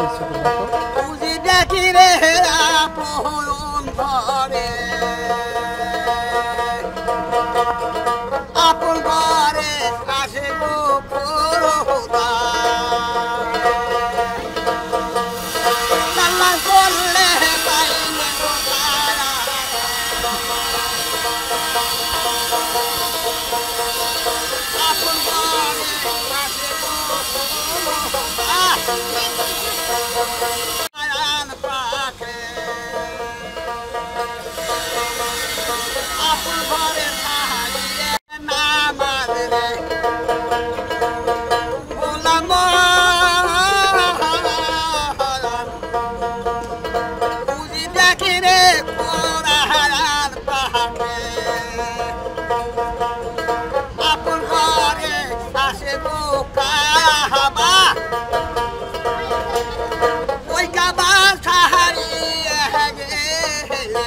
গাইছো বুঝি দেখি রে আপন ঘরে আপন ঘরে আসে Thank you. Upper body.